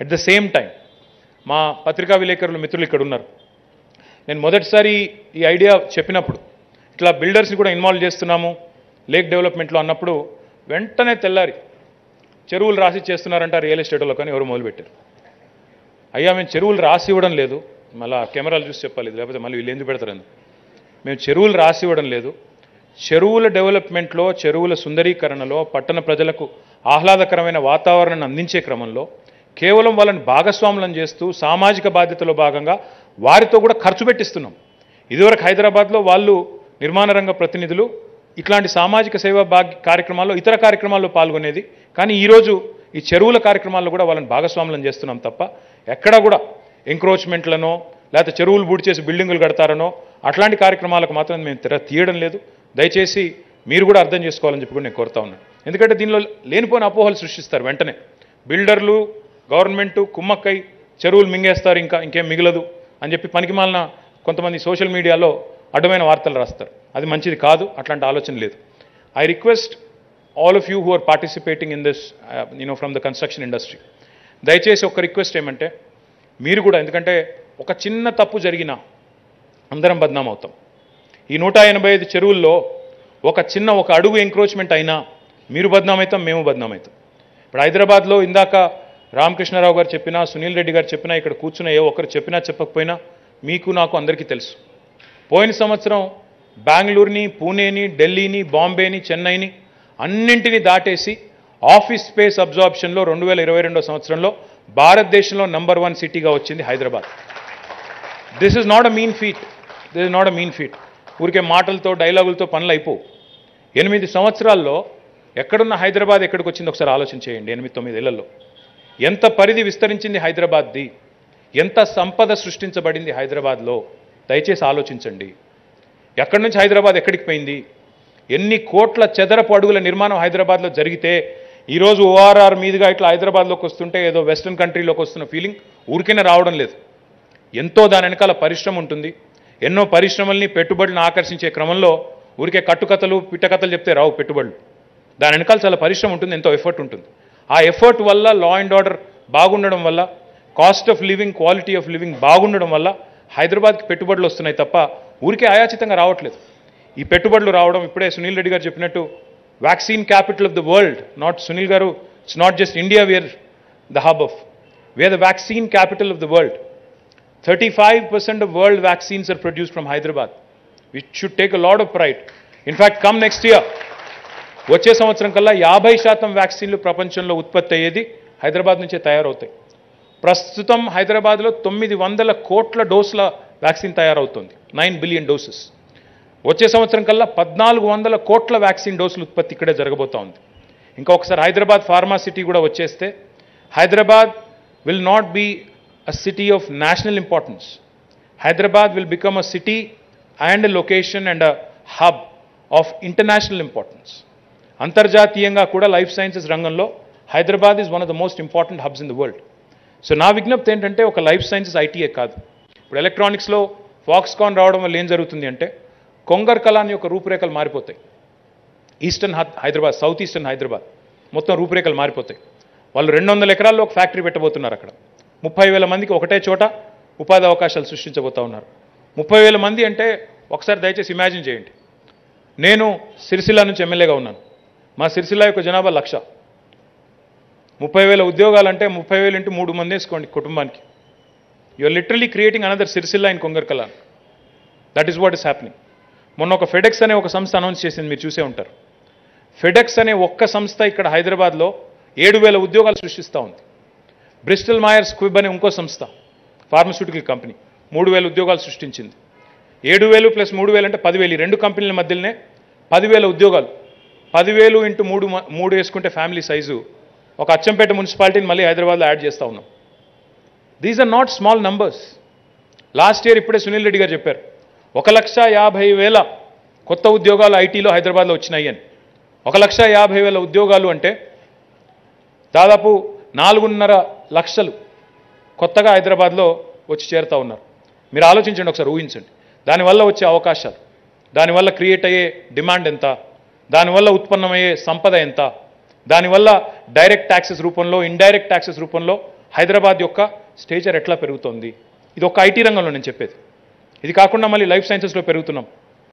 At the same time మా పత్రికా విలేకరులు మిత్రులు ఇక్కడ ఉన్నారు. నేను మొదటిసారి ఈ ఐడియా చెప్పినప్పుడు ఇట్లా బిల్డర్స్ని కూడా ఇన్వాల్వ్ చేస్తున్నాము లేక్ డెవలప్మెంట్లో అన్నప్పుడు వెంటనే తెల్లారి చెరువులు రాసి చేస్తున్నారంట రియల్ ఎస్టేట్లో కానీ ఎవరు మొదలుపెట్టారు. అయ్యా మేము చెరువులు రాసి ఇవ్వడం లేదు. మళ్ళీ కెమెరాలు చూసి చెప్పాలి లేకపోతే మళ్ళీ వీళ్ళు ఎందుకు పెడతారని మేము చెరువులు రాసి ఇవ్వడం లేదు. చెరువుల డెవలప్మెంట్లో చెరువుల సుందరీకరణలో పట్టణ ప్రజలకు ఆహ్లాదకరమైన వాతావరణాన్ని అందించే క్రమంలో కేవలం వాళ్ళని భాగస్వాములను చేస్తూ సామాజిక బాధ్యతలో భాగంగా వారితో కూడా ఖర్చు పెట్టిస్తున్నాం. ఇదివరకు హైదరాబాద్లో వాళ్ళు నిర్మాణ రంగ ప్రతినిధులు ఇట్లాంటి సామాజిక సేవా భాగ్ కార్యక్రమాల్లో ఇతర కార్యక్రమాల్లో పాల్గొనేది. కానీ ఈరోజు ఈ చెరువుల కార్యక్రమాల్లో కూడా వాళ్ళని భాగస్వాములను చేస్తున్నాం తప్ప ఎక్కడా కూడా ఎంక్రోచ్మెంట్లనో లేకపోతే చెరువులు బూడి చేసి బిల్డింగులు కడతారనో అట్లాంటి కార్యక్రమాలకు మాత్రం మేము తెర తీయడం లేదు. దయచేసి మీరు కూడా అర్థం చేసుకోవాలని చెప్పి కూడా నేను కోరుతా ఉన్నాను. ఎందుకంటే దీనిలో లేనిపోయిన అపోహలు సృష్టిస్తారు వెంటనే. బిల్డర్లు గవర్నమెంటు కుమ్మక్కై చెరువులు మింగేస్తారు ఇంకా ఇంకేం మిగలదు అని చెప్పి పనికిమాలిన కొంతమంది సోషల్ మీడియాలో అడ్డమైన వార్తలు రాస్తారు. అది మంచిది కాదు అట్లాంటి ఆలోచన లేదు. I request all of you who are participating in this you know from the construction industry దయచేసి ఒక రిక్వెస్ట్ ఏమంటే మీరు కూడా ఎందుకంటే ఒక చిన్న తప్పు జరిగినా అందరం బద్నాం అవుతాం. ఈ నూట ఎనభై ఐదు చెరువుల్లో ఒక చిన్న ఒక అడుగు ఎంక్రోచ్మెంట్ అయినా మీరు బద్నాం అవుతాం మేము బద్నామవుతాం ఇప్పుడు హైదరాబాద్లో ఇందాక రామకృష్ణారావు గారు చెప్పినా సునీల్ రెడ్డి గారు చెప్పినా ఇక్కడ కూర్చున్న ఏ ఒక్కరు చెప్పినా చెప్పకపోయినా మీకు నాకు అందరికీ తెలుసు. పోయిన సంవత్సరం బెంగళూరుని పూణేని ఢిల్లీని బాంబేని చెన్నైని అన్నింటినీ దాటేసి ఆఫీస్ స్పేస్ అబ్జార్ప్షన్లో రెండు వేల ఇరవై రెండో సంవత్సరంలో భారతదేశంలో నంబర్ వన్ సిటీగా వచ్చింది Hyderabad. This is not a mean feat this is not a mean feat ఊరికే మాటలతో డైలాగులతో పనులు అయిపోవు. ఎనిమిది సంవత్సరాల్లో ఎక్కడున్న హైదరాబాద్ ఎక్కడికి వచ్చింది ఒకసారి ఆలోచన చేయండి ఎనిమిది తొమ్మిది ఏళ్ళలో. ఎంత పరిధి విస్తరించింది హైదరాబాద్ది? ఎంత సంపద సృష్టించబడింది హైదరాబాద్లో? దయచేసి ఆలోచించండి. ఎక్కడి నుంచి హైదరాబాద్ ఎక్కడికి పోయింది? ఎన్ని కోట్ల చదరపు అడుగుల నిర్మాణం హైదరాబాద్లో జరిగితే ఈరోజు ఓఆర్ఆర్ మీదుగా ఇట్లా హైదరాబాద్లోకి వస్తుంటే ఏదో వెస్ట్రన్ కంట్రీలోకి వస్తున్న ఫీలింగ్ ఊరికైనా రావడం లేదు. ఎంతో దాని వెనకాల పరిశ్రమ ఉంటుంది. ఎన్నో పరిశ్రమల్ని పెట్టుబడులను ఆకర్షించే క్రమంలో ఊరికే కట్టుకథలు పిట్టకథలు చెప్తే రావు పెట్టుబడులు. దాని వెనకాల చాలా పరిశ్రమ ఉంటుంది ఎంతో ఎఫర్ట్ ఉంటుంది. ఆ ఎఫర్ట్ వల్ల లా అండ్ ఆర్డర్ బాగుండడం వల్ల cost of living quality of living బాగుండడం వల్ల హైదరాబాద్కి పెట్టుబడులు వస్తున్నాయి తప్ప ఊరికే ఆయాచితంగా రావట్లేదు ఈ పెట్టుబడులు రావడం ఇప్పుడే సునీల్ రెడ్డి గారు చెప్పినట్టు vaccine capital of the world not Sunil గారు it's not just India where the hub of where the vaccine capital of the world 35% of world vaccines are produced from Hyderabad. We should take a lot of pride. In in fact come next year వచ్చే సంవత్సరం కల్లా యాభై శాతం వ్యాక్సిన్లు ప్రపంచంలో ఉత్పత్తి అయ్యేది హైదరాబాద్ నుంచే తయారవుతాయి. ప్రస్తుతం హైదరాబాద్లో తొమ్మిది వందల కోట్ల డోసుల వ్యాక్సిన్ తయారవుతుంది. Nine billion doses. వచ్చే సంవత్సరం కల్లా పద్నాలుగు వందల కోట్ల వ్యాక్సిన్ డోసులు ఉత్పత్తి ఇక్కడే జరగబోతా ఉంది. ఇంకా ఒకసారి హైదరాబాద్ ఫార్మా సిటీ కూడా వచ్చేస్తే Hyderabad will not be a city of national importance. Hyderabad will become a city and location and and a hub of international. అంతర్జాతీయంగా కూడా లైఫ్ సైన్సెస్ రంగంలో Hyderabad is one of the most important hubs in the world so నా విజ్ఞప్తి ఏంటంటే ఒక life sciences ITA కాదు. ఇప్పుడు ఎలక్ట్రానిక్స్లో Foxconn రావడం వల్ల ఏం జరుగుతుంది అంటే కొంగర్ కళాని యొక్క రూపురేఖలు మారిపోతాయి. Eastern Hyderabad south eastern Hyderabad మొత్తం రూపురేఖలు మారిపోతాయి. వాళ్ళు రెండు వందల ఎకరాల్లో ఒక ఫ్యాక్టరీ పెట్టబోతున్నారు అక్కడ. ముప్పై వేల మందికి ఒకటే చోట ఉపాధి అవకాశాలు సృష్టించబోతా ఉన్నారు. ముప్పై వేల మంది అంటే ఒకసారి దయచేసి ఇమాజిన్ చేయండి. నేను సిరిసిల్ల నుంచి ఎమ్మెల్యేగా ఉన్నాను. మా సిరిసిల్ల యొక్క జనాభా లక్ష. ముప్పై వేల ఉద్యోగాలు అంటే ముప్పై వేలు ఇంటూ మూడు మంది వేసుకోండి కుటుంబానికి. You are literally creating another Sircilla in Kongarkalan that is what is happening మొన్న ఒక ఫెడెక్స్ అనే ఒక సంస్థ అనౌన్స్ చేసింది మీరు చూసే ఉంటారు. ఫెడెక్స్ అనే ఒక్క సంస్థ ఇక్కడ హైదరాబాద్లో ఏడు వేల ఉద్యోగాలు సృష్టిస్తూ ఉంది. బ్రిస్టల్ మాయర్స్ క్విబ్ అనే ఇంకో సంస్థ ఫార్మస్యూటికల్ కంపెనీ మూడు వేల ఉద్యోగాలు సృష్టించింది. ఏడు వేలు ప్లస్ మూడు వేలు అంటే పదివేలు. ఈ రెండు కంపెనీల మధ్యలోనే పదివేల ఉద్యోగాలు పదివేలు ఇంటూ మూడు మూడు వేసుకుంటే ఫ్యామిలీ సైజు. ఒక అచ్చంపేట మున్సిపాలిటీని మళ్ళీ హైదరాబాద్లో యాడ్ చేస్తూ ఉన్నాం. These are not small numbers last year ఇప్పుడే సునీల్ రెడ్డి గారు చెప్పారు. ఒక లక్ష యాభై వేల కొత్త ఉద్యోగాలు ఐటీలో హైదరాబాద్లో వచ్చినాయి అని. ఒక లక్ష యాభై వేల ఉద్యోగాలు అంటే దాదాపు నాలుగున్నర లక్షలు కొత్తగా హైదరాబాద్లో వచ్చి చేరుతూ ఉన్నారు. మీరు ఆలోచించండి ఒకసారి ఊహించండి. దానివల్ల వచ్చే అవకాశాలు దానివల్ల క్రియేట్ అయ్యే డిమాండ్ ఎంత? దానివల్ల ఉత్పన్నమయ్యే సంపద ఎంత? దానివల్ల డైరెక్ట్ ట్యాక్సెస్ రూపంలో ఇండైరెక్ట్ ట్యాక్సెస్ రూపంలో హైదరాబాద్ యొక్క స్టేచర్ ఎట్లా పెరుగుతోంది? ఇది ఒక ఐటీ రంగంలో నేను చెప్పేది. ఇది కాకుండా మళ్ళీ లైఫ్ సైన్సెస్లో పెరుగుతున్నాం.